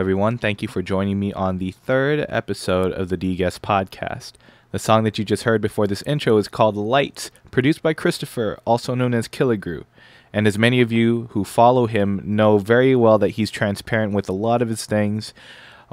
Everyone. Thank you for joining me on the third episode of the Deguess podcast. The song that you just heard before this intro is called Lights, produced by Christopher, also known as Killigrew. And as many of you who follow him know very well that he's transparent with a lot of his things,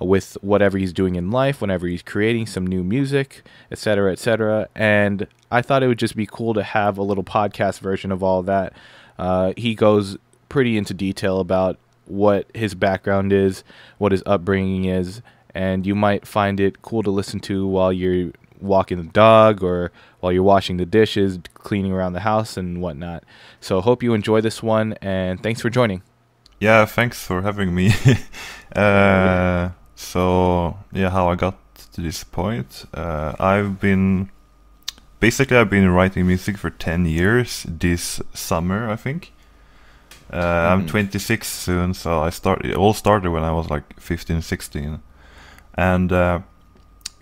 uh, with whatever he's doing in life, whenever he's creating some new music, etc., etc. And I thought it would just be cool to have a little podcast version of all that. Uh, he goes pretty into detail about what his background is, what his upbringing is, and you might find it cool to listen to while you're walking the dog or while you're washing the dishes, cleaning around the house, and whatnot. So, hope you enjoy this one, and thanks for joining. Yeah, thanks for having me. uh, so, yeah, how I got to this point. Uh, I've been basically I've been writing music for 10 years this summer, I think. Uh, mm. I'm 26 soon, so I started. It all started when I was like 15, 16, and uh,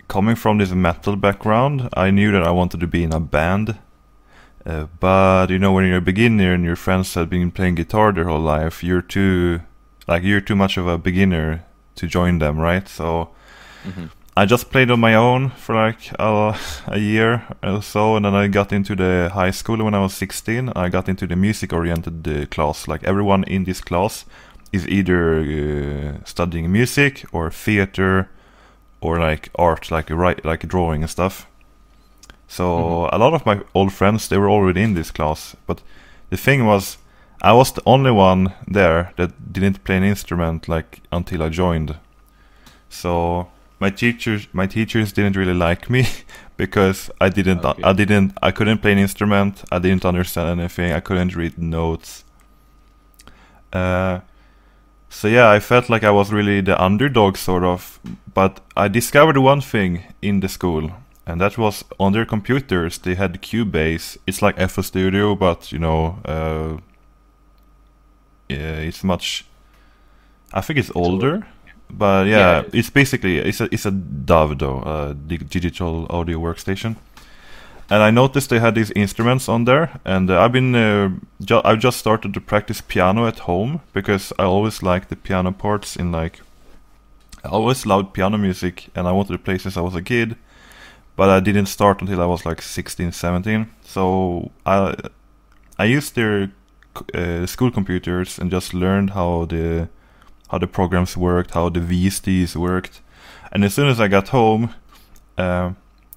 coming from this metal background, I knew that I wanted to be in a band. Uh, but you know, when you're a beginner and your friends have been playing guitar their whole life, you're too like you're too much of a beginner to join them, right? So mm-hmm. I just played on my own for like a, a year or so, and then I got into the high school when I was 16. I got into the music-oriented uh, class. Like everyone in this class is either uh, studying music or theater or like art, like like drawing and stuff. So mm-hmm. a lot of my old friends they were already in this class, but the thing was, I was the only one there that didn't play an instrument like until I joined. So my teachers, my teachers didn't really like me because I didn't, okay. I didn't, I couldn't play an instrument. I didn't understand anything. I couldn't read notes. Uh, so yeah, I felt like I was really the underdog, sort of. But I discovered one thing in the school, and that was on their computers they had Cubase. It's like FL Studio, but you know, uh, yeah, it's much. I think it's older, but yeah, yeah, it's basically it's a it's a DAW though, a digital audio workstation and I noticed they had these instruments on there, and uh, I've been uh, ju- I've just started to practice piano at home because I always liked the piano parts in like I always loved piano music, and I wanted to play since I was a kid, but I didn't start until I was like 16, 17. So I I used their uh, school computers and just learned how the how the programs worked, how the VSTs worked, and as soon as I got home. Uh,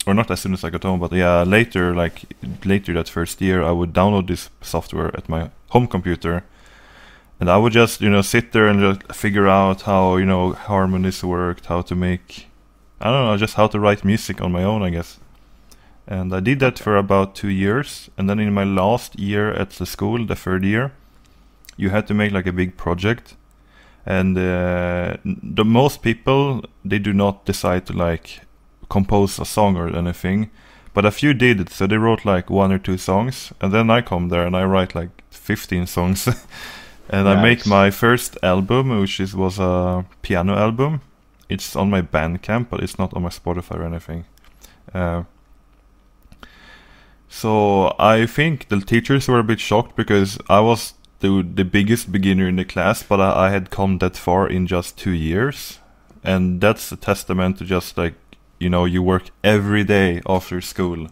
or not as soon as I got home, but yeah, later, like later that first year, I would download this software at my home computer, and I would just you know sit there and just figure out how you know harmonies worked, how to make, I don't know, just how to write music on my own, I guess. And I did that for about two years, and then in my last year at the school, the third year, you had to make like a big project, and uh, the most people they do not decide to like compose a song or anything, but a few did. So they wrote like one or two songs, and then I come there and I write like 15 songs, and nice. I make my first album, which is was a piano album. It's on my Bandcamp, but it's not on my Spotify or anything. Uh, so I think the teachers were a bit shocked because I was the the biggest beginner in the class, but I, I had come that far in just two years, and that's a testament to just like you know you work every day after school.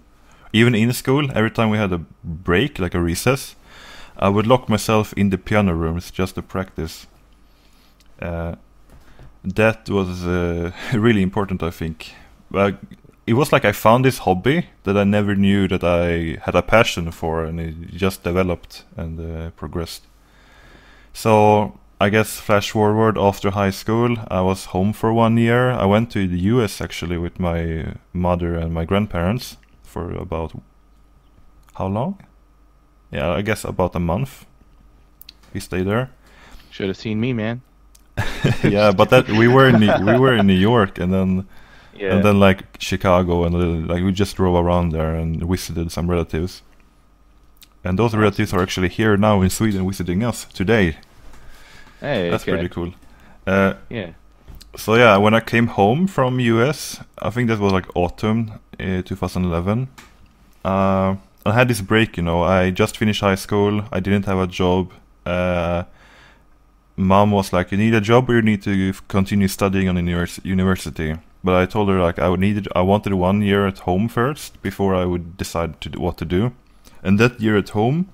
Even in school every time we had a break like a recess i would lock myself in the piano rooms just to practice. Uh, that was uh, really important i think. Uh, it was like i found this hobby that i never knew that i had a passion for and it just developed and uh, progressed so I guess flash forward after high school, I was home for one year. I went to the US actually with my mother and my grandparents for about how long? Yeah, I guess about a month. We stayed there. Should have seen me, man. yeah, but that we were in we were in New York and then yeah. and then like Chicago and like we just drove around there and visited some relatives. And those relatives are actually here now in Sweden visiting us today. Hey, that's okay. pretty cool. Uh, yeah. So yeah, when I came home from US, I think that was like autumn uh, 2011. Uh, I had this break, you know. I just finished high school. I didn't have a job. Uh, mom was like, "You need a job, or you need to continue studying on univers- university." But I told her like I would needed, I wanted one year at home first before I would decide to what to do. And that year at home,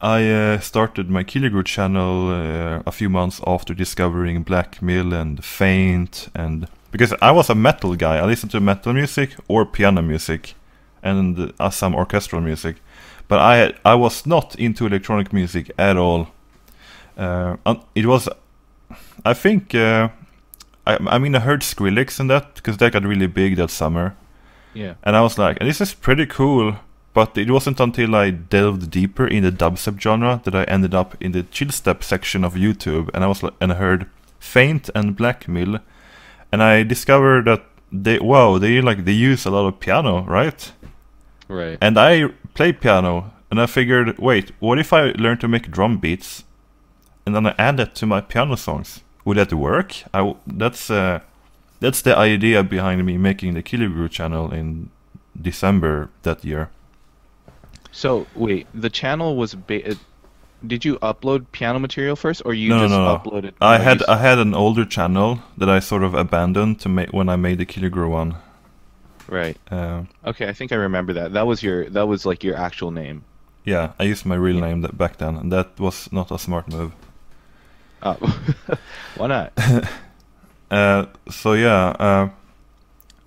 I uh, started my Killigrew channel uh, a few months after discovering Blackmill and Faint, and because I was a metal guy, I listened to metal music or piano music, and uh, some orchestral music, but I I was not into electronic music at all. Uh, it was, I think, uh, I I mean I heard Skrillex and that because that got really big that summer, Yeah. and I was like, this is pretty cool. But it wasn't until I delved deeper in the dubstep genre that I ended up in the chill step section of YouTube, and I was like, and I heard Faint and Blackmill, and I discovered that they wow they like they use a lot of piano, right? Right. And I play piano, and I figured, wait, what if I learn to make drum beats, and then I add that to my piano songs? Would that work? I w- that's uh, that's the idea behind me making the Killigrew channel in December that year. So wait, the channel was. Ba- did you upload piano material first, or you no, just no, no. uploaded? I had I had an older channel that I sort of abandoned to make when I made the Killigrew one. right. Uh, Okay, I think I remember that. That was your. That was like your actual name. yeah, I used my real Yeah. name that back then, and that was not a smart move. Oh, why not? Uh, so yeah, uh,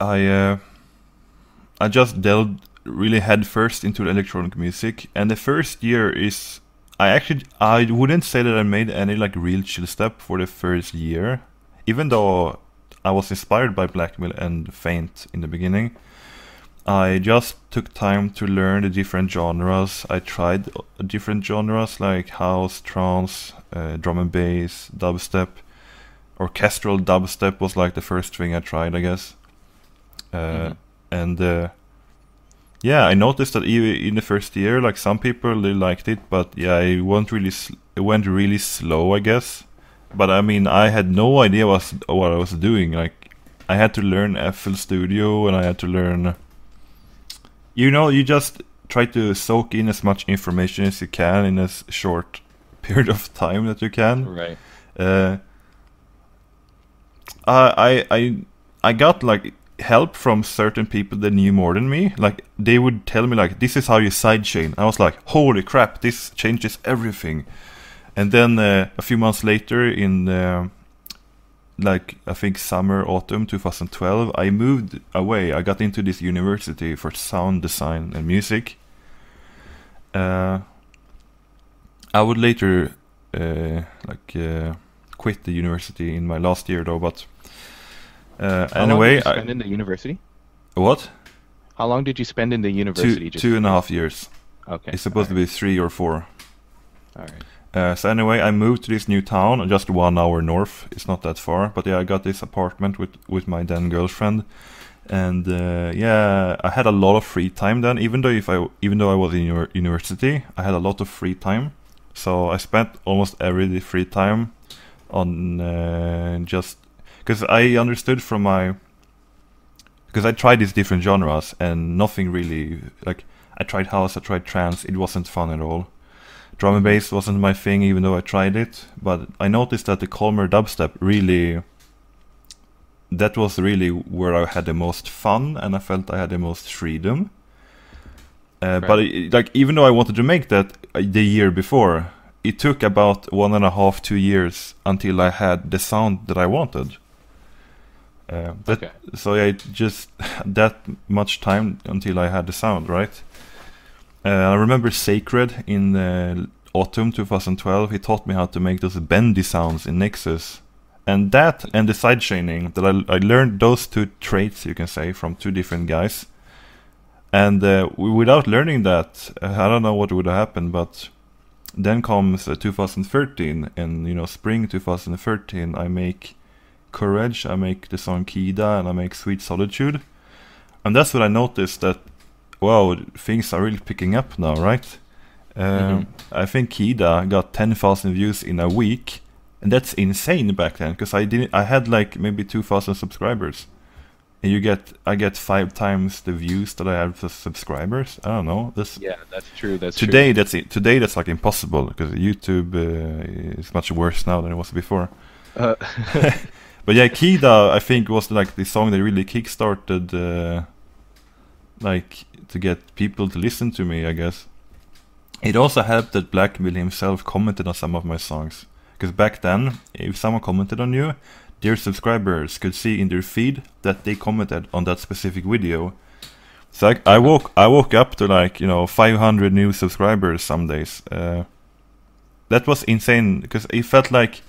I uh, I just delved really headfirst into electronic music, and the first year is I actually I wouldn't say that I made any like real chill step for the first year, even though I was inspired by Blackmill and Faint in the beginning. I just took time to learn the different genres. I tried uh, different genres like house, trance, uh, drum and bass, dubstep orchestral dubstep was like the first thing I tried, I guess. Uh, Mhm. And uh, yeah, I noticed that even in the first year, like some people really liked it, but yeah, it went really it went really slow, I guess. But I mean, I had no idea what what I was doing. Like, I had to learn FL Studio, and I had to learn. You know, you just try to soak in as much information as you can in as short period of time that you can. right. Uh, I I I got like help from certain people that knew more than me. Like they would tell me like this is how you sidechain. I was like, holy crap, this changes everything. And then uh, a few months later, in uh, like I think summer autumn 2012, I moved away. I got into this university for sound design and music. Uh, I would later uh, like uh, quit the university in my last year though, but uh, anyway, did you I, spend in the university? what How long did you spend in the university two two and a half years. Okay. It's supposed to be three or four. All right. Uh, so anyway, I moved to this new town, just one hour north. It's not that far, but yeah, I got this apartment with with my then girlfriend, and uh, yeah, I had a lot of free time then. Even though if I even though I was in uni- university, I had a lot of free time. So I spent almost every free time on uh, just because I understood from my because I tried these different genres and nothing really like I tried house, I tried trance, it wasn't fun at all. Drum and bass wasn't my thing, even though I tried it. But I noticed that the Colmer dubstep really, that was really where I had the most fun, and I felt I had the most freedom. Uh, But it, like, even though I wanted to make that uh, the year before, it took about one and a half, two years until I had the sound that I wanted. Uh, that, Okay. So it just that much time until I had the sound right. Uh, I remember Sacred in uh, autumn 2012. He taught me how to make those bendy sounds in Nexus, and that and the sidechaining that I, I learned those two traits you can say from two different guys. And uh, without learning that, uh, I don't know what would have happened. But then comes uh, 2013, and you know spring 2013. I make Courage, I make the song Kida, and I make Sweet Solitude. And that's when I noticed that, wow, things are really picking up now, right? Um, Mhm. I think Kida got 10,000 views in a week, and that's insane back then because I didn't. I had like maybe 2,000 subscribers, and you get I get five times the views that I have for subscribers. I don't know. This Yeah, that's true. That's today that's it. Today that's like impossible because YouTube uh, is much worse now than it was before. Uh, But yeah, Kida I think was like the song that really kickstarted uh, like to get people to listen to me. I guess it also helped that Blackmill himself commented on some of my songs because back then if someone commented on you. Their subscribers could see in their feed that they commented on that specific video. So I, I woke I woke up to like you know 500 new subscribers some days. Uh, that was insane because it felt like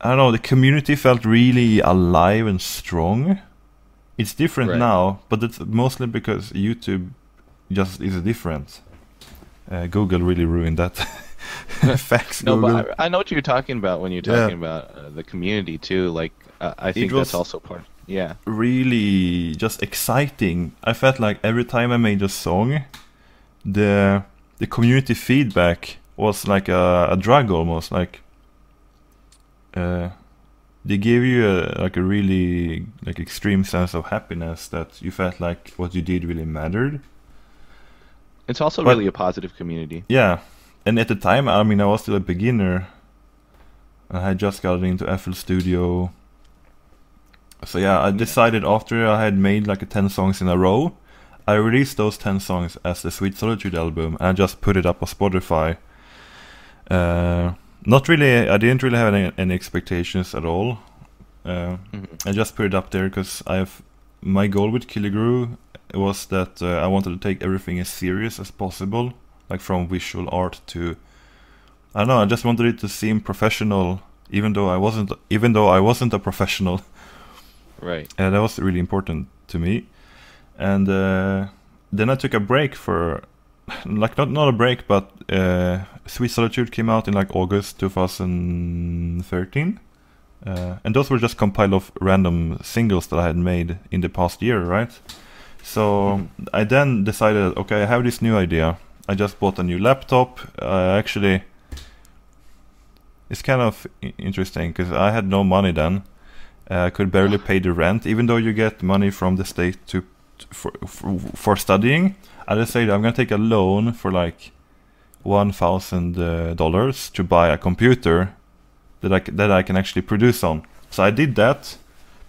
I don't know the community felt really alive and strong. It's different Right. now, but it's mostly because YouTube just is different. Uh, Google really ruined that. Facts, no, Google. but I, I know what you're talking about when you're Yeah. talking about uh, the community too. Like, uh, I think that's also part. Yeah. really just exciting. I felt like every time I made a song, the the community feedback was like a, a drug almost. Like uh, they gave you a, like a really like extreme sense of happiness that you felt like what you did really mattered. It's also But- really a positive community. Yeah, and at the time, I mean, I was still a beginner. I had just gotten into FL Studio. So yeah, I decided after I had made like a 10 songs in a row, I released those 10 songs as the Sweet Solitude album and I just put it up on Spotify. Uh, not really, I didn't really have any, any expectations at all. Uh, Mhm. I just put it up there because I have my goal with Killigrew was that uh, I wanted to take everything as serious as possible, like from visual art to I don't know. I just wanted it to seem professional, even though I wasn't. Even though I wasn't a professional, Right. and that was really important to me. And uh, then I took a break for, like not not a break, but uh, Sweet Solitude came out in like August 2013, uh, and those were just compiled of random singles that I had made in the past year, right? So I then decided, okay, I have this new idea. I just bought a new laptop. Actually, it's kind of interesting because I had no money then. Uh, I could barely pay the rent, even though you get money from the state to, to for, for for studying. I decided I'm gonna take a loan for like one thousand uh, dollars to buy a computer that I that I can actually produce on. So I did that,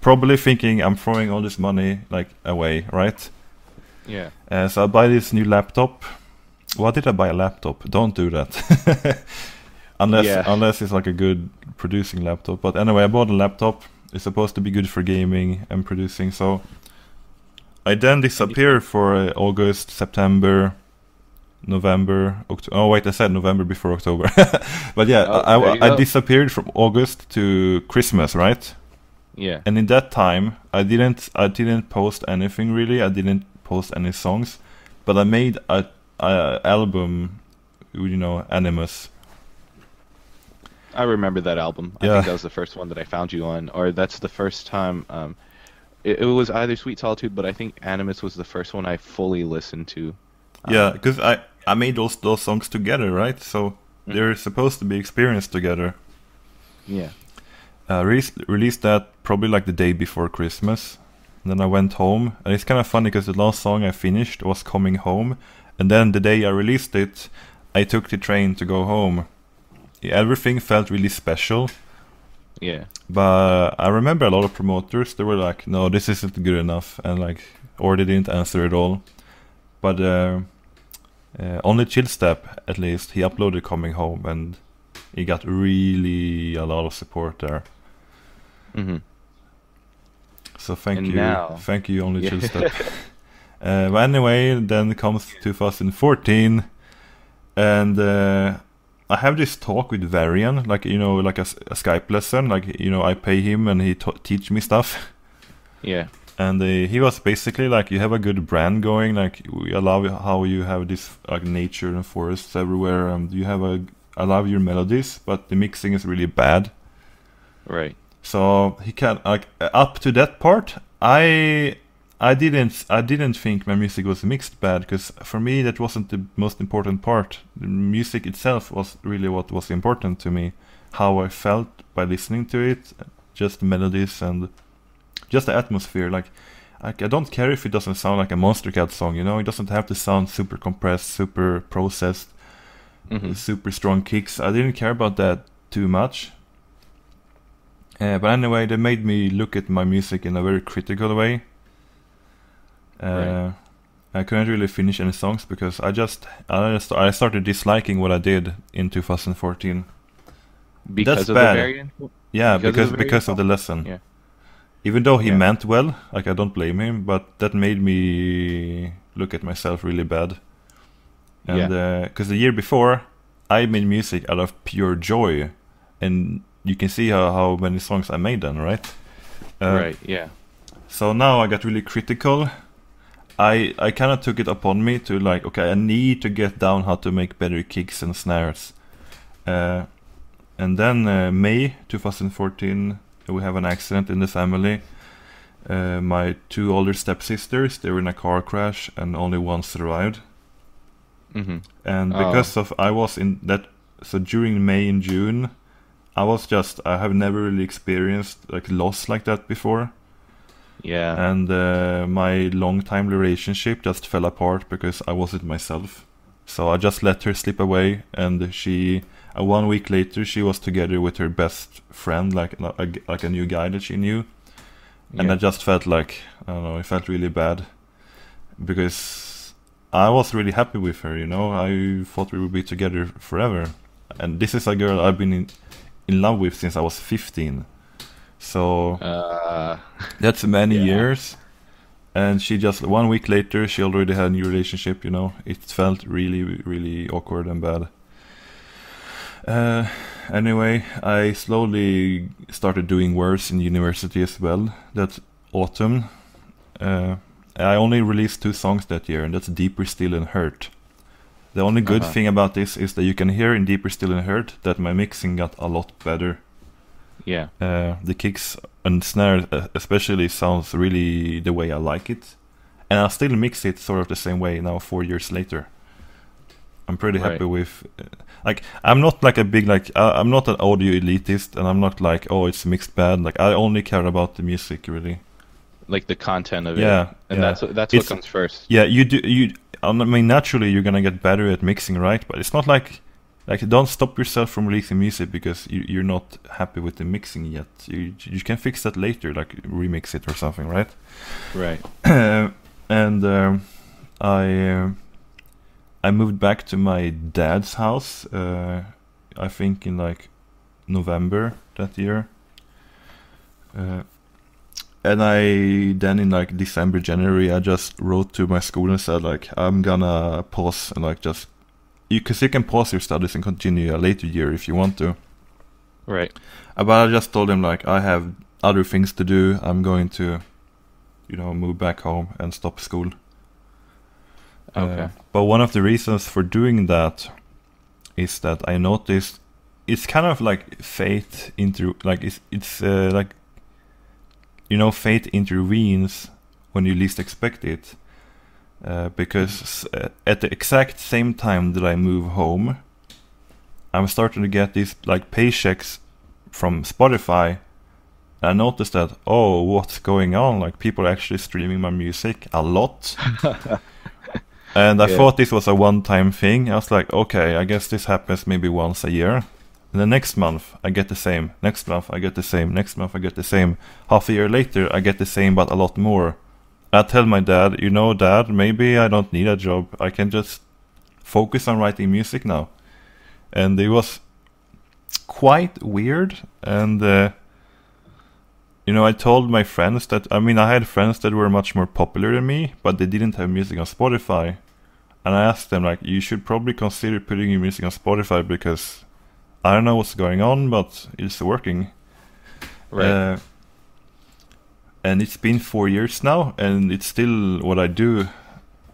probably thinking I'm throwing all this money like away, right? Yeah. Uh, so I buy this new laptop. Why did I buy a laptop? Don't do that. unless Yeah. unless it's like a good producing laptop. But anyway, I bought a laptop. It's supposed to be good for gaming and producing. So I then disappear for uh, August, September, November, October. Oh wait, I said November before October. but yeah, Oh, I, I, I disappeared from August to Christmas, right? Yeah. and in that time i didn't i didn't post anything really i didn't post any songs but i made a, a album you know animus I remember that album. I Yeah. think that was the first one that I found you on, or that's the first time. Um, it, it was either Sweet Solitude, but I think Animus was the first one I fully listened to. Um, yeah because i i made those those songs together right so they're supposed to be experienced together Yeah. uh, released, released that probably like the day before christmas and then i went home and it's kind of funny because the last song i finished was coming home and then the day i released it i took the train to go home everything felt really special Yeah. But I remember a lot of promoters they were like, "No, this isn't good enough," and like, or they didn't answer at all. But uh, uh, only Chillstep, at least, he uploaded "Coming Home," and he got really a lot of support there. hmm So thank And you, now- thank you, only Yeah. Chillstep. uh, but anyway, then comes 2014, and uh, I have this talk with Varien, like you know, like a Skype lesson. Like you know, I pay him and he teach me stuff. Yeah. And uh, he was basically like, you have a good brand going. Like we- I love how you have this like nature and forests everywhere, and you have a. I love your melodies, but the mixing is really bad. Right. So he can like up to that part. I I didn't I didn't think my music was mixed bad because for me that wasn't the most important part. The music itself was really what was important to me. How I felt by listening to it, just the melodies and just the atmosphere. Like, like I don't care if it doesn't sound like a Monstercat song. You know, it doesn't have to sound super compressed, super processed, Mhm. super strong kicks. I didn't care about that too much. Uh, but anyway, they made me look at my music in a very critical way. Uh, Right. I couldn't really finish any songs because I just I just I started disliking what I did in 2014. Because of bad. the variant. Yeah, Because of because the because, of the lesson. Yeah. Even though he Yeah. meant well, like I don't blame him, but that made me look at myself really bad. And because the year before, I made music out of pure joy, and you can see how, how many songs I made then, right? Uh, right. Yeah. So now I got really critical. I I kind of took it upon me to like, okay, I need to get down how to make better kicks and snares. Uh, and then uh, May 2014, we have an accident in the family. Uh, my two older stepsisters, they were in a car crash, and only one survived. hmm And Oh. because of I was in that, so during May and June, I was just I have never really experienced like loss like that before Yeah. and uh, my long time relationship just fell apart because I wasn't myself. So I just let her slip away, and she. Uh, one week later, she was together with her best friend, like a, like a new guy that she knew, and yeah. I just felt like I don't know, it felt really bad because I was really happy with her. You know, I thought we would be together forever, and this is a girl I've been in, in love with since I was 15. So uh, that's many Yeah. years. And she just one week later, she already had a new relationship. You know, it felt really, really awkward and bad. Uh, anyway, I slowly started doing worse in university as well. That autumn, uh, I only released two songs that year, and that's "Deeper Still" and "Hurt." The only good Uh-huh. thing about this is that you can hear in "Deeper Still" and "Hurt" that my mixing got a lot better yeah. uh, the kicks and snare uh, especially sounds really the way I like it, and I still mix it sort of the same way now four years later. I'm pretty Right. happy with, uh, like I'm not like a big like I, I'm not an audio elitist, and I'm not like oh it's mixed bad. Like I only care about the music really. Like the content of it. Yeah, And yeah. that's what- that's It's- what comes first. Yeah, you do you. I mean, naturally you're gonna get better at mixing, right? But it's not like like don't stop yourself from releasing music because you, you're not happy with the mixing yet. You you can fix that later, like remix it or something, right? Right. and um, I uh, I moved back to my dad's house. Uh, I think in like November that year. Uh, and I then in like December, January, I just wrote to my school and said like I'm gonna pause and like just you cause you can pause your studies and continue a later year if you want to. Right. Uh, But I just told him like I have other things to do. I'm going to, you know, move back home and stop school. Uh, Okay. but one of the reasons for doing that is that I noticed it's kind of like fate into like it's it's uh, like you know fate intervenes when you least expect it. Uh, because uh, at the exact same time that I move home, I'm starting to get these like paychecks from Spotify. I noticed that oh, what's going on? Like people are actually streaming my music a lot. And I Yeah. thought this was a one-time thing. I was like, okay, I guess this happens maybe once a year. And the next month, I get the same. Next month, I get the same. Next month, I get the same. Half a year later, I get the same, but a lot more. I tell my dad, you know, dad, maybe I don't need a job. I can just focus on writing music now. And it was quite weird. And, uh, you know, I told my friends that, I mean, I had friends that were much more popular than me, but they didn't have music on Spotify. And I asked them, like, you should probably consider putting your music on Spotify because I don't know what's going on, but it's working. Right. Uh, and it's been four years now, and it's still what I do.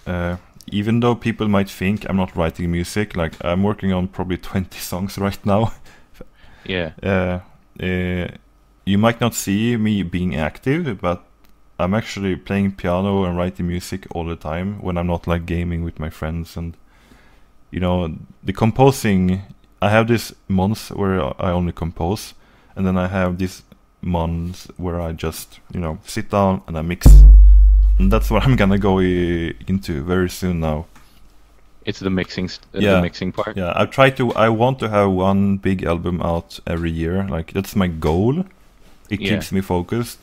Uh, even though people might think I'm not writing music, like I'm working on probably 20 songs right now. yeah. Uh, uh, you might not see me being active, but I'm actually playing piano and writing music all the time when I'm not like gaming with my friends and you know the composing. I have this months where I only compose, and then I have this months where I just you know sit down and I mix. And that's what I'm gonna go i- into very soon now. It's the mixing, st- Yeah. the mixing part. Yeah, I try to. I want to have one big album out every year. Like that's my goal. It Yeah. keeps me focused.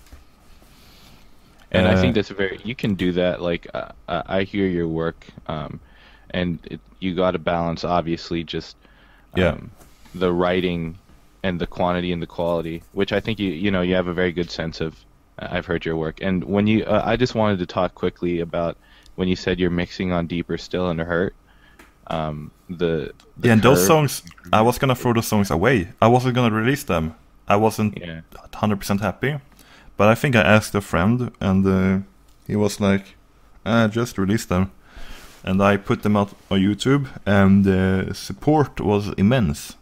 And I Uh, think that's very you can do that. Like uh, I I hear your work, um, and it, you got to balance obviously just um, Yeah. the writing and the quantity and the quality, which I think you you know you have a very good sense of. I've heard your work, and when you uh, I just wanted to talk quickly about when you said you're mixing on deeper still and hurt. Um, the, the yeah, and those songs, I was gonna throw those songs away. I wasn't gonna release them. I wasn't Yeah. 100% happy. But I think I asked a friend, and uh, he was like, ah, just release them. And I put them out on YouTube, and the support was immense.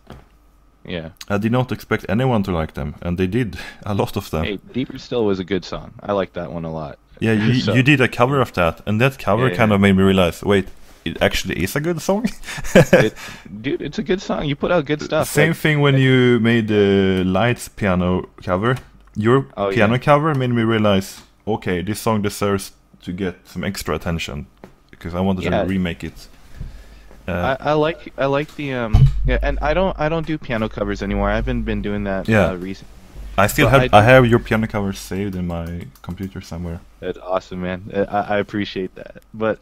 Yeah. I did not expect anyone to like them, and they did. A lot of them. Hey, deeper still was a good song. I like that one a lot. Yeah, you, So- you did a cover of that, and that cover Yeah, kind yeah. of made me realize, wait, it actually is a good song. it, dude, it's a good song. You put out good stuff. Same Like, thing when you made the Lights piano cover. Your Oh, piano yeah. cover made me realize, okay, this song deserves to get some extra attention because I wanted Yeah. to remake it. Uh, I, I like I like the um yeah, and I don't I don't do piano covers anymore. I haven't been doing that Yeah. uh, recently. I still well, have I I, have your piano cover saved in my computer somewhere. That's awesome, man. Uh, I, I appreciate that. But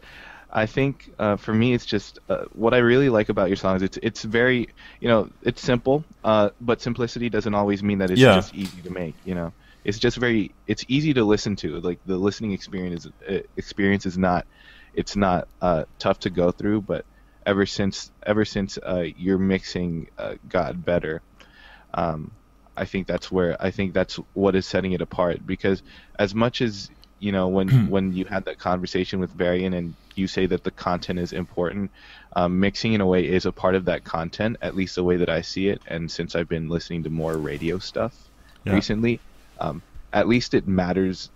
I think uh, for me, it's just uh, what I really like about your songs. It's it's very you know it's simple, uh, but simplicity doesn't always mean that it's Yeah. just easy to make. You know, it's just very it's easy to listen to. Like the listening experience is, uh, experience is not it's not uh, tough to go through. But ever since ever since uh, your mixing uh, got better, um, I think that's where I think that's what is setting it apart. Because as much as you know, when when you had that conversation with Varien and you say that the content is important, um, mixing in a way is a part of that content. At least the way that I see it. And since I've been listening to more radio stuff Yeah. recently, um, at least it matters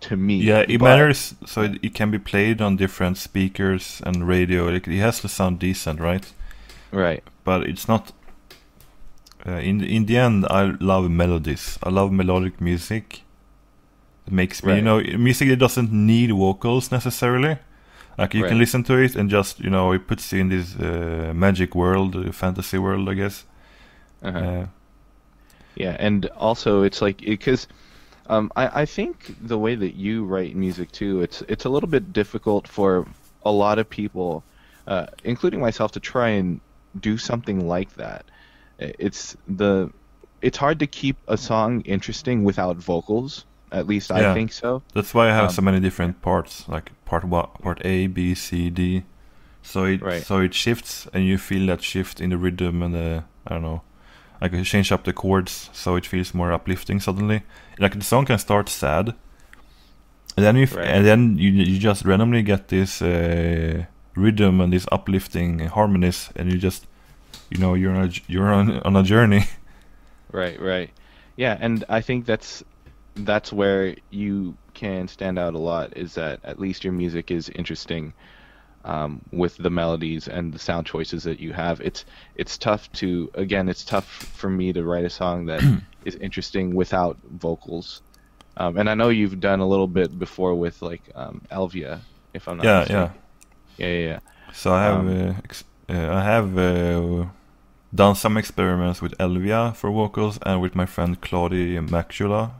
to me. Yeah, it But- matters. So it, it can be played on different speakers and radio. Like, it has to sound decent, right? Right. But it's not. Uh, in in the end, I love melodies. I love melodic music. Makes me, you know, music that doesn't need vocals necessarily. Like you can listen to it and just, you know, it puts you in this uh, magic world, uh, fantasy world, I guess. Uh-huh. Uh, Yeah, and also it's like because um, I I think the way that you write music too, it's it's a little bit difficult for a lot of people, uh, including myself, to try and do something like that. It's the it's hard to keep a song interesting without vocals. At least I think so. that's why I have Um, so many different parts, like part one, part A, B, C, D. So it Right. so it shifts, and you feel that shift in the rhythm and the I don't know. I can change up the chords so it feels more uplifting suddenly. Like the song can start sad, and then you Right. and then you you just randomly get this uh, rhythm and this uplifting harmonies, and you just you know you're on a, you're on on a journey. Right, right. Yeah, and I think that's that's where you can stand out a lot is that at least your music is interesting um, with the melodies and the sound choices that you have. It's it's tough to again, it's tough for me to write a song that is interesting without vocals. Um, and I know you've done a little bit before with like um, Elvia, if I'm not yeah, mistaken. yeah. yeah, yeah, yeah. So I have Um, uh, ex- uh, I have uh, done some experiments with Elvia for vocals and with my friend Claudie Mackula.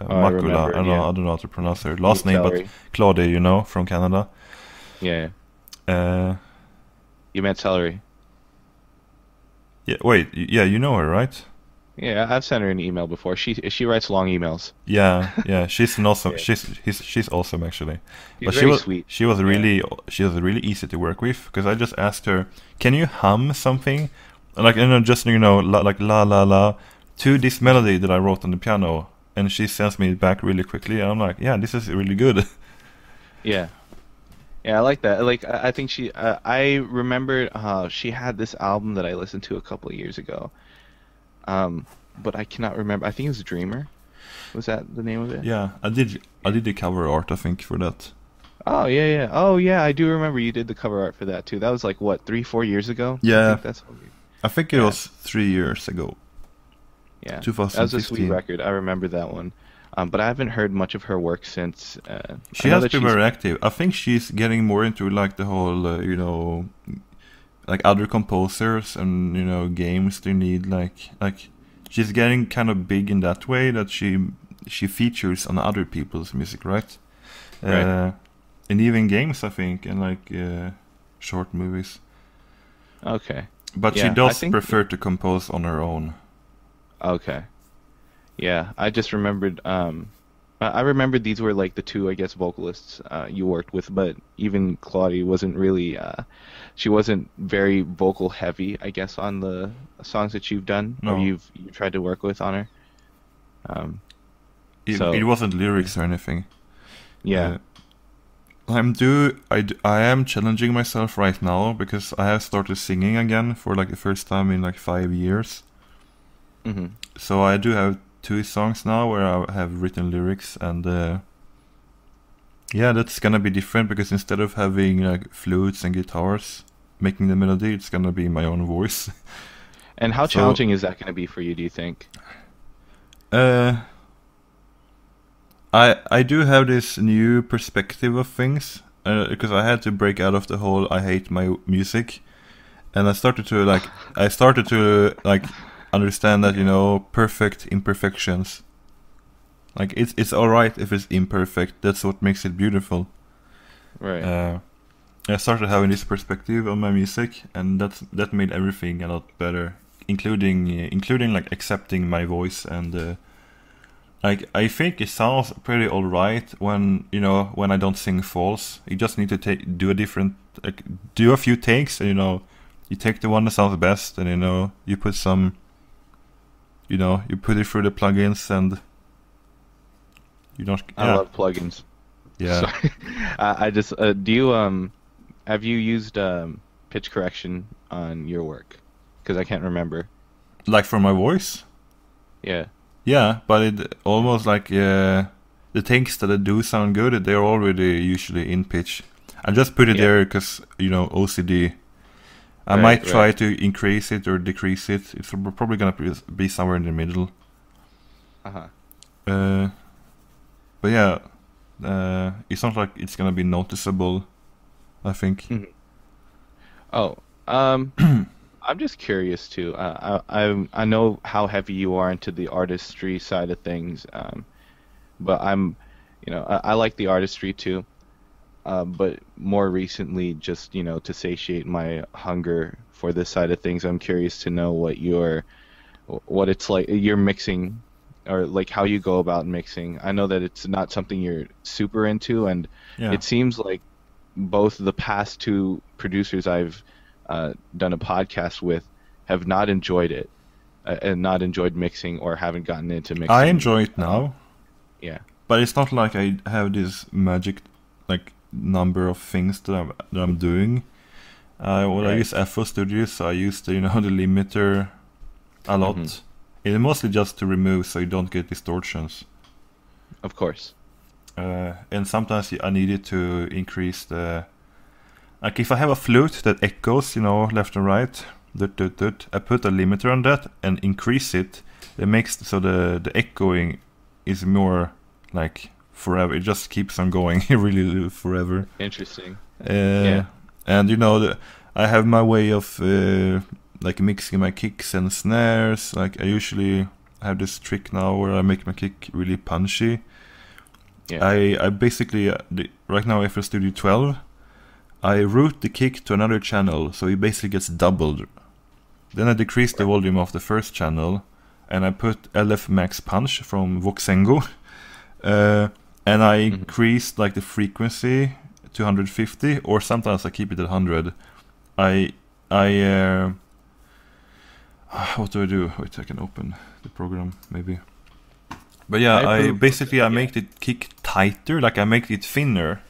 I Mackula, remember, I don't know. I don't know how to pronounce her last name, but Claudia, you know, from Canada. yeah, Uh, you meant celery. yeah, wait, yeah, you know her, right? Yeah, I've sent her an email before. She she writes long emails. Yeah, yeah, she's an awesome. Yeah. She's she's she's awesome actually. She's but she was sweet. she was Yeah. really she was really easy to work with because I just asked her, "Can you hum something?" Like you know, just you know, la, like la la la, to this melody that I wrote on the piano, and she sends me it back really quickly, and I'm like, "Yeah, this is really good." Yeah. Yeah, I like that. Like, I I think she. Uh, I remember uh, she had this album that I listened to a couple of years ago. Um, but I cannot remember. I think it was Dreamer. Was that the name of it? yeah, I did I did the cover art I think for that. Oh yeah, yeah. Oh yeah, I do remember you did the cover art for that too. That was like what three, four years ago. I Yeah. think that's. I think it Yeah. was three years ago. Yeah, that was a sweet record. I remember that one. Um, but I haven't heard much of her work since. Uh, She has been she's- very active. I think she's getting more into like the whole, uh, you know, like other composers and you know games. They need like like she's getting kind of big in that way that she she features on other people's music, right? Right. Uh, and even games, I think, and like uh, short movies. Okay. But Yeah, she does think- prefer to compose on her own. Okay. Yeah, I just remembered. Um, I remembered these were like the two, I guess, vocalists uh, you worked with, but even Claudia wasn't really. Uh, she wasn't very vocal heavy, I guess, on the songs that you've done No. or you've you tried to work with on her. Um, It, So- it wasn't lyrics or anything. yeah. Uh, I'm do I, I am challenging myself right now because I have started singing again for like the first time in like five years. Hmm So I do have two songs now where I have written lyrics and uh, yeah, that's gonna be different because instead of having like flutes and guitars making the melody, it's gonna be my own voice. And how So- challenging is that going to be for you? Do you think? Uh, I I do have this new perspective of things uh, because I had to break out of the whole I hate my music, and I started to like I started to like understand that you know perfect imperfections. Like it's it's all right if it's imperfect. That's what makes it beautiful. Right. Uh, I started having this perspective on my music, and that's that made everything a lot better, including uh, including like accepting my voice and uh, like I think it sounds pretty alright when you know when I don't sing false. You just need to take do a different like do a few takes, and you know you take the one that sounds best, and you know you put some you know you put it through the plugins and you don't I love plugins. yeah. I, I just uh, do you um have you used um pitch correction on your work? Because I can't remember. like for my voice. Yeah. Yeah, but it almost like uh, the things that I do sound good, they're already usually in pitch. I just put it Yeah. there because you know OCD. I Right, might try right. to increase it or decrease it. It's prob- probably gonna be, be somewhere in the middle. Uh huh. Uh, but yeah, uh, it's not like it's gonna be noticeable. I think. Mhm. Oh, um, I'm just curious too. Uh, I I I know how heavy you are into the artistry side of things, um, but I'm, you know, I, I like the artistry too. Uh, but more recently, just you know, to satiate my hunger for this side of things, I'm curious to know what your, what it's like. you're mixing, or like how you go about mixing. I know that it's not something you're super into, and Yeah. it seems like both the past two producers I've uh, done a podcast with have not enjoyed it uh, and not enjoyed mixing or haven't gotten into mixing. I enjoy it now, Yeah. but it's not like I have this magic like number of things that I'm that I'm doing. Uh, I Right. use FL Studio, so I use the you know the limiter a lot. Mhm. It's mostly just to remove so you don't get distortions. Of course. Uh, and sometimes I need it to increase the. Like if I have a flute that echoes, you know, left and right, dut, dut, dut, I put a limiter on that and increase it. It makes so the the echoing is more like forever. It just keeps on going, It really forever. Interesting. Uh, Yeah. And you know, the, I have my way of uh, like mixing my kicks and snares. Like I usually have this trick now where I make my kick really punchy. Yeah. I I basically uh, the, right now FL Studio 12, I route the kick to another channel, so it basically gets doubled. Then I decrease the volume of the first channel, and I put LF Max Punch from Voxengo, uh, and I Mhm. increase like the frequency to 150, or sometimes I keep it at 100. I I uh, what do I do? Wait, I can open the program maybe. But yeah, I I, basically I Yeah. make the kick tighter, like I make it thinner,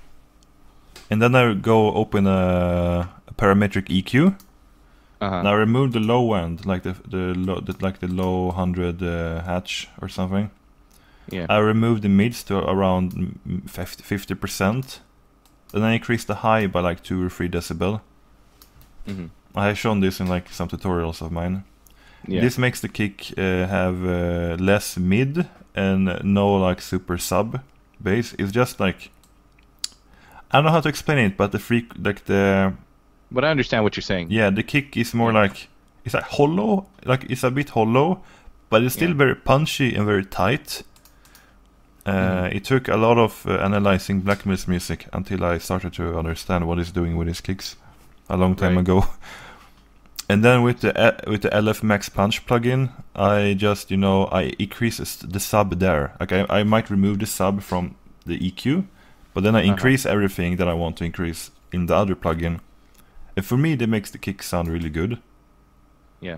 and then I go open a, a parametric EQ. Uh-huh. And I remove the low end, like the the, low, the like the low hundred uh, hatch or something. Yeah. I remove the mids to around mm, 50 percent. and Then I increase the high by like two or three decibel. hmm I have shown this in like some tutorials of mine. Yeah. This makes the kick uh, have uh, less mid and no like super sub bass. It's just like I don't know how to explain it, but the freak like the but I understand what you're saying. yeah the kick is more like it's like hollow, like it's a bit hollow, but it's still Yeah. very punchy and very tight. Uh. It took a lot of uh, analyzing Blackmill's music until I started to understand what he's doing with his kicks a long time Right. ago. And then with the uh, with the LF Max Punch plugin, I just you know I increases the sub there. Like I, I might remove the sub from the EQ, but then I Uh-huh. increase everything that I want to increase in the other plugin. And for me, that makes the kick sound really good. Yeah.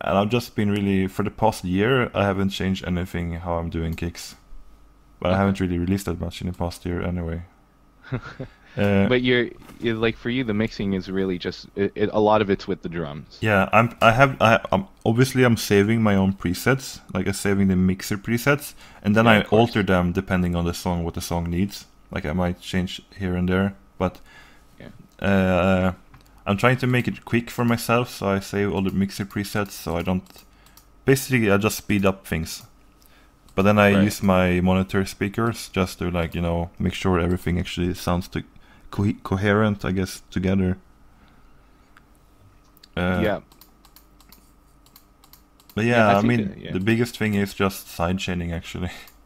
And I've just been really for the past year, I haven't changed anything how I'm doing kicks, but I haven't really released that much in the past year anyway. uh, But you're, you're like for you, the mixing is really just it, it, a lot of it's with the drums. Yeah, I'm. I have. I, I'm obviously I'm saving my own presets, like I'm saving the mixer presets, and then Yeah, I alter them depending on the song, what the song needs. Like I might change here and there, but Yeah. uh, I'm trying to make it quick for myself, so I save all the mixer presets, so I don't. Basically, I just speed up things, but then I Right. use my monitor speakers just to like you know make sure everything actually sounds to co- coherent, I guess, together. Uh, yeah. But Yeah, yeah, I I, mean, yeah. the biggest thing is just side chaining. Actually,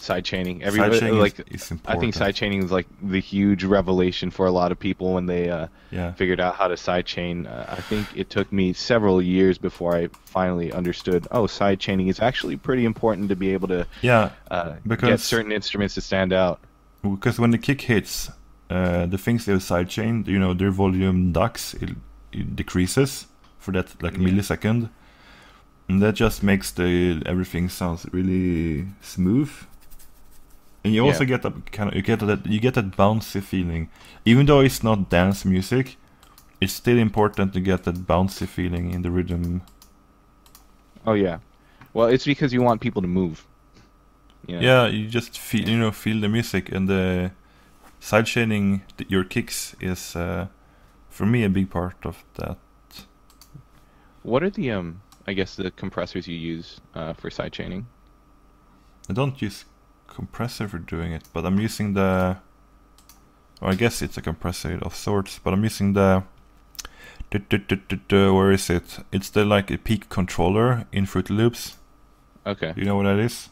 Side chaining. Every side chaining like is, is I think side chaining is like the huge revelation for a lot of people when they uh, Yeah, figured out how to sidechain. Uh, I think it took me several years before I finally understood. Oh, sidechaining is actually pretty important to be able to yeah, uh, get certain instruments to stand out. because when the kick hits, uh, the things they side chain, you know, their volume ducks, it, it decreases for that like Yeah. millisecond, and that just makes the everything sounds really smooth. And you also Yeah. get that kind of you get that you get that bouncy feeling, even though it's not dance music. It's still important to get that bouncy feeling in the rhythm Oh yeah. Well, it's because you want people to move. Know? Yeah, you just feel you know feel the music and the sidechaining th- your kicks is uh, for me a big part of that. What are the um? I guess the compressors you use uh, for sidechaining? I don't use compressor for doing it, but I'm using the. Or I guess it's a compressor of sorts, but I'm using the. du- du- du- du- du- Where is it? It's the like a peak controller in Fruity Loops. Okay. Do you know what that is?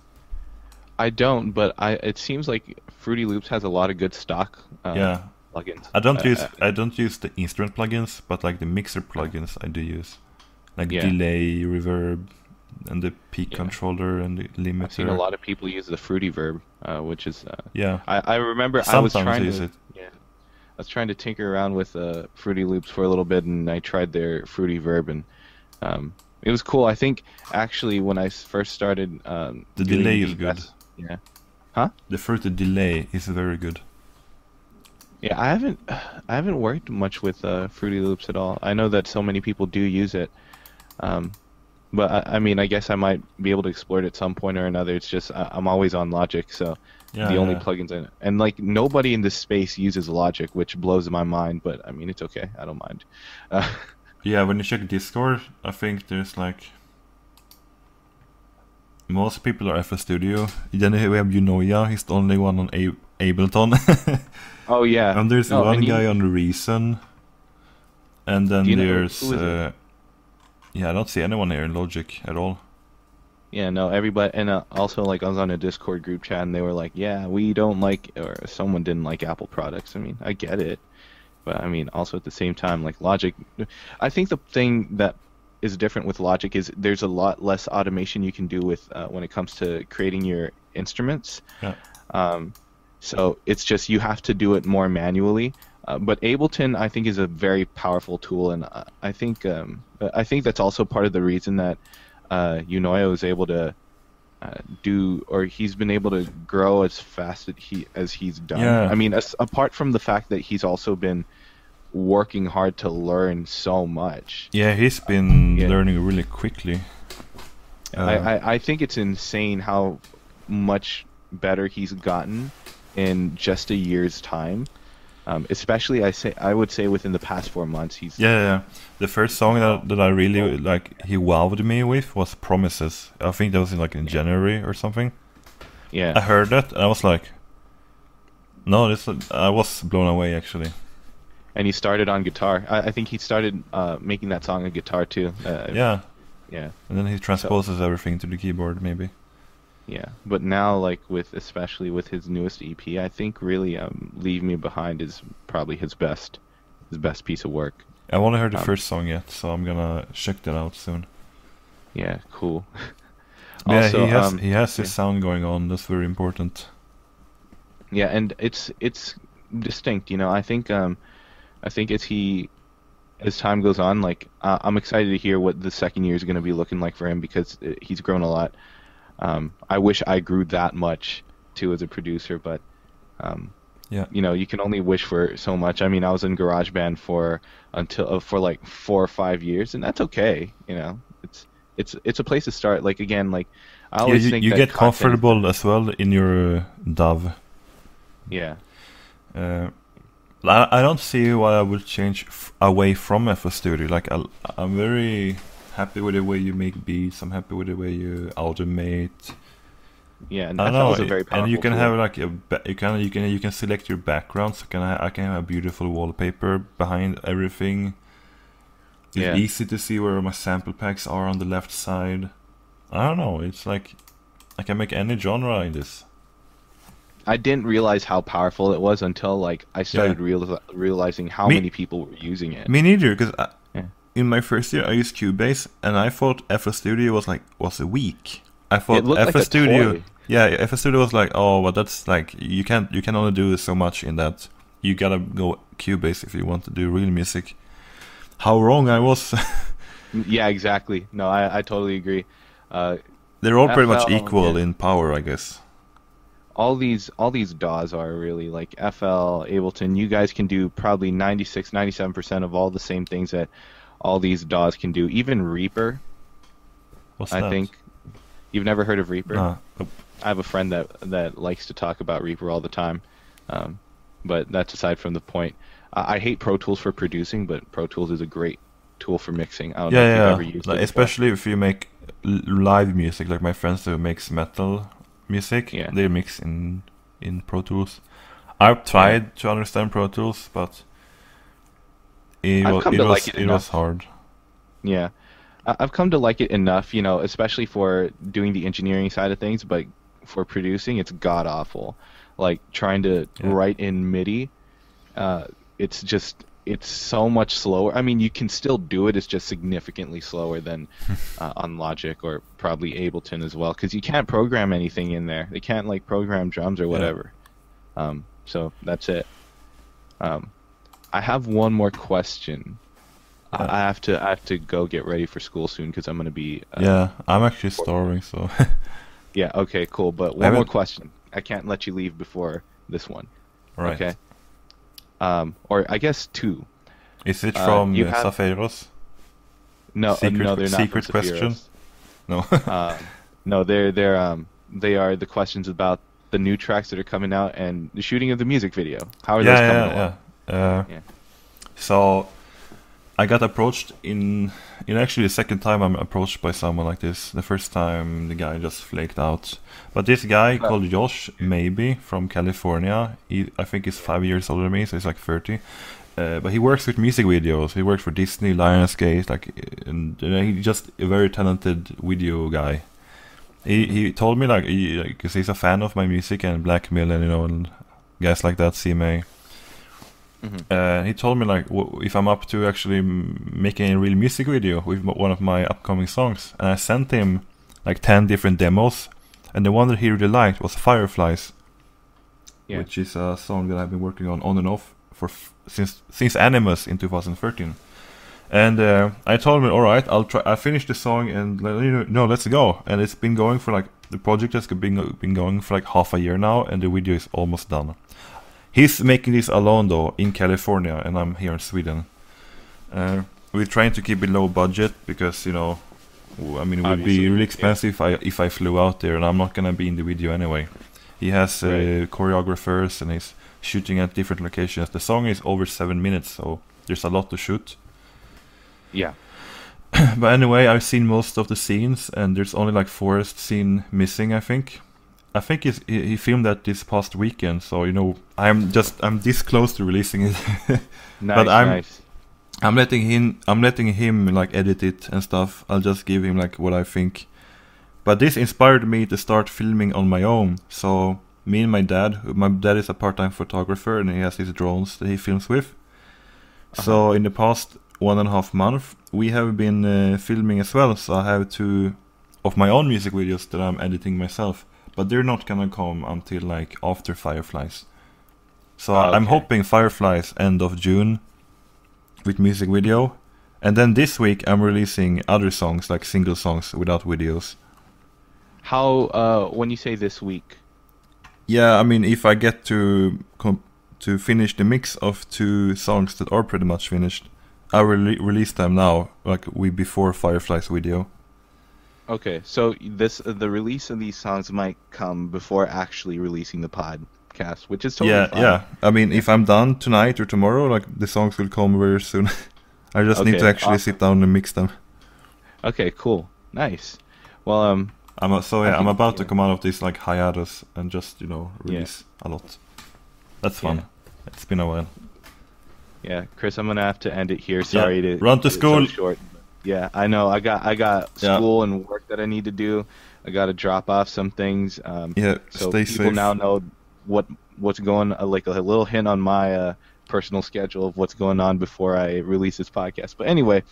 I don't, but I it seems like Fruity Loops has a lot of good stock uh, yeah, plugins. I don't Uh, use uh, I don't use the instrument plugins, but like the mixer plugins I do use, like Yeah. delay, reverb, and the peak Yeah. controller and the limiter. I've seen a lot of people use the Fruity Verb, uh, which is uh, Yeah, I, I remember I was sometimes I trying use to it. yeah I was trying to tinker around with uh, Fruity Loops for a little bit, and I tried their Fruity Verb, and um, it was cool. I think actually when I first started, um, The delay is good. Yeah, The Fruity delay is very good. yeah. I haven't I haven't worked much with uh, Fruity Loops at all. I know that so many people do use it, um, but I, I mean, I guess I might be able to explore it at some point or another. It's just I, I'm always on Logic, so. Yeah, the only yeah. plugins in it. And like nobody in this space uses Logic, which blows my mind. But I mean, it's okay. I don't mind. Uh, Yeah, when you check Discord, I think there's like most people are FL Studio. Then we have Unoya. He's the only one on A- Ableton. oh yeah. and there's No, one and you- guy on Reason. And then there's. know- there's who is it? uh, yeah, I don't see anyone here in Logic at all. Yeah, no, everybody, and uh, also like I was on a Discord group chat, and they were like, "Yeah, we don't like," or someone didn't like Apple products. I mean, I get it, but I mean, also at the same time, like Logic, I think the thing that is different with Logic is there's a lot less automation you can do with uh, when it comes to creating your instruments. Yeah. Um, so it's just you have to do it more manually. Uh, but Ableton, I think, is a very powerful tool, and uh, I think um, I think that's also part of the reason that uh, Unoya is able to uh, do, or he's been able to grow as fast as he as he's done. Yeah. I mean, as, apart from the fact that he's also been working hard to learn so much. Yeah, he's been Yeah. learning really quickly. Uh, I, I, I think it's insane how much better he's gotten in just a year's time. Um, especially, I say I would say within the past four months, he's Yeah, yeah. The first song that, that I really like, he wowed me with was "Promises." I think that was in like in January or something. yeah. I heard that and I was like, no, this. I was blown away actually. and he started on guitar. I, I think he started uh, making that song on guitar too. Uh, Yeah, yeah, and then he transposes everything to the keyboard, maybe. Yeah. But now, like with especially with his newest EP, I think really um, "Leave Me Behind" is probably his best, his best piece of work. I haven't heard the Um, first song yet, so I'm gonna check that out soon. Yeah, cool. yeah, also, he has um, he has his yeah. sound going on. That's very important. Yeah, and it's it's distinct. You know, I think um, I think as he as time goes on, like uh, I'm excited to hear what the second year is going to be looking like for him because uh, he's grown a lot. Um, I wish I grew that much too as a producer, but um, Yeah. you know, you can only wish for so much. I mean, I was in GarageBand for until uh, for like four or five years, and that's okay. You know, it's it's it's a place to start. Like again, like I Yeah, always you think you get is- comfortable as well in your uh, DAW. Yeah. Uh, I, I don't see why I would change f- away from FL Studio. Like I, I'm very happy with the way you make beats. I'm happy with the way you automate. Yeah, and I that know, was a very powerful and you can tool. have like a you can you can you can select your background. So can I I can have a beautiful wallpaper behind everything. It's Yeah. easy to see where my sample packs are on the left side. I don't know. It's like I can make any genre in this. I didn't realize how powerful it was until like I started real- realizing how Me- many people were using it. Me neither, because Yeah. In my first year I used Cubase, and I thought FL Studio was like was a weak. I thought looked like FL Studio, yeah, FL Studio was like, oh, but that's like you can't you can only do so much in that. You gotta go Cubase if you want to do real music. How wrong I was. Yeah, exactly. No, I, I totally agree. Uh, They're all pretty much equal yeah. in power, I guess. all these all these DAWs are really like FL, Ableton. You guys can do probably 96, 97 percent of all the same things that all these DAWs can do. Even Reaper, What's I that? think. You've never heard of Reaper? Nah. Nope. I have a friend that that likes to talk about Reaper all the time, um, but that's aside from the point. I, I hate Pro Tools for producing, but Pro Tools is a great tool for mixing. I don't know if Yeah, you've yeah. ever used Like, it especially if you make live music, like my friends who makes metal music, Yeah. they mix in in Pro Tools. I've tried to understand Pro Tools, but it I've was come to was like it it enough. was hard. Yeah, I've come to like it enough, you know, especially for doing the engineering side of things. But for producing, it's god awful. Like trying to Yeah. write in MIDI, uh, it's just it's so much slower. I mean, you can still do it. It's just significantly slower than uh, on Logic or probably Ableton as well, because you can't program anything in there. They can't like program drums or whatever. Um, so that's it. Um, I have one more question. I Yeah. I have to I have to go get ready for school soon because I'm gonna be. Uh, yeah, I'm actually starving, so Yeah. Okay. Cool. But one more question. I can't let you leave before this one. right. Okay. Um, or I guess two. Is it Uh, from uh, have- Safaros? No, uh, Secret- no, they're not. secret question? No. uh, no, they're they're um they are the questions about the new tracks that are coming out and the shooting of the music video. How are those coming yeah, along? yeah. Uh, Yeah. So I got approached in in actually the second time I'm approached by someone like this. The first time the guy just flaked out, but this guy Oh. called Josh, maybe from California. He, I think he's five years older than me, so he's like thirty. Uh, but he works with music videos. He works for Disney, Lionsgate, like, and know, he's just a very talented video guy. He he told me like because he's a fan of my music and Blackmill and you know and guys like that, CMA. Mhm. Uh, he told me like w- if I'm up to actually m- making a real music video with m- one of my upcoming songs, and I sent him like ten different demos, and the one that he really liked was Fireflies, Yeah. which is a song that I've been working on on and off for f- since since Animus in 2013. And uh, I told him, all right, I'll try. I finished the song and let you know, no, let's go. And it's been going for like the project has been been going for like half a year now, and the video is almost done. He's making this alone though in California, and I'm here in Sweden. Uh, we're trying to keep it low budget because you know, I mean, it would Obviously, be really expensive if I if I flew out there, and I'm not gonna be in the video anyway. He has uh, Right. choreographers, and he's shooting at different locations. The song is over seven minutes, so there's a lot to shoot. Yeah. but anyway, I've seen most of the scenes, and there's only like forest scene missing. I think. I think he's, he he filmed that this past weekend, so you know I'm just I'm this close to releasing it. Nice. I'm- nice. I'm letting him I'm letting him like edit it and stuff. I'll just give him like what I think. But this inspired me to start filming on my own. So me and my dad, my dad is a part-time photographer and he has his drones that he films with. So in the past one and a half month, we have been uh, filming as well. So I have two of my own music videos that I'm editing myself, but they're not gonna come until like after Fireflies. So Ah, I'm hoping Fireflies end of June with music video. And then this week I'm releasing other songs like single songs without videos. How uh when you say this week? Yeah, I mean if I get to to finish the mix of two songs that are pretty much finished, I will rele- release them now, like we before Fireflies video. Okay, so this uh, the release of these songs might come before actually releasing the podcast, which is totally yeah, fine. yeah. I mean if I'm done tonight or tomorrow, like the songs will come very soon. I just need to actually awesome. sit down and mix them. Okay, cool. Nice. Well, um I'm a, so I yeah, I'm think- about to come out of this like hiatus and just you know Yeah. release a lot. That's fun. Yeah. It's been a while. yeah, Chris, I'm going to have to end it here. Sorry to run to it so school. short. Yeah, I know. I got I got Yeah. school and work that I need to do. I got to drop off some things. Um Yeah, so people safe. now know what what's going uh, like a little hint on my uh, personal schedule of what's going on before I release this podcast. But anyway,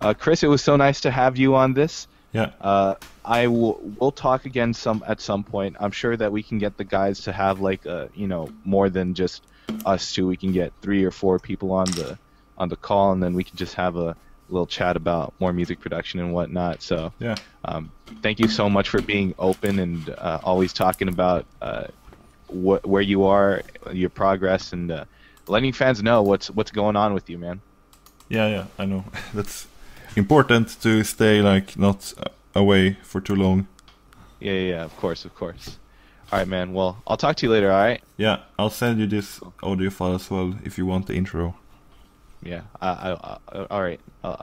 uh, Chris, it was so nice to have you on this. Yeah, Uh, I will we'll talk again some at some point. I'm sure that we can get the guys to have like uh you know more than just us two. We can get three or four people on the on the call, and then we can just have a little chat about more music production and whatnot. So yeah. um, thank you so much for being open and uh, always talking about uh, wh- where you are, your progress, and uh, letting fans know what's what's going on with you, man. Yeah, yeah, I know. That's important to stay like not uh, away for too long. Yeah, yeah, yeah, of course, of course. All right, man. Well, I'll talk to you later. All right. Yeah, I'll send you this audio file as well if you want the intro. Yeah. I, I, I, all right. Uh,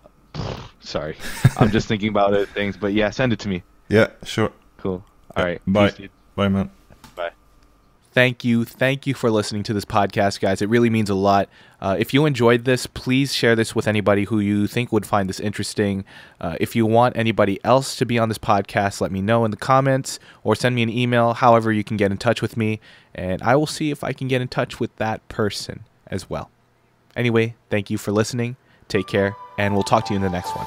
sorry, I'm just thinking about other things, but yeah, send it to me. Yeah, sure. Cool. All right. Bye. Peace. Bye, man. Bye. Thank you. Thank you for listening to this podcast, guys. It really means a lot. Uh, if you enjoyed this, please share this with anybody who you think would find this interesting. Uh, if you want anybody else to be on this podcast, let me know in the comments or send me an email, however, you can get in touch with me, and I will see if I can get in touch with that person as well. Anyway, thank you for listening. Take care, and we'll talk to you in the next one.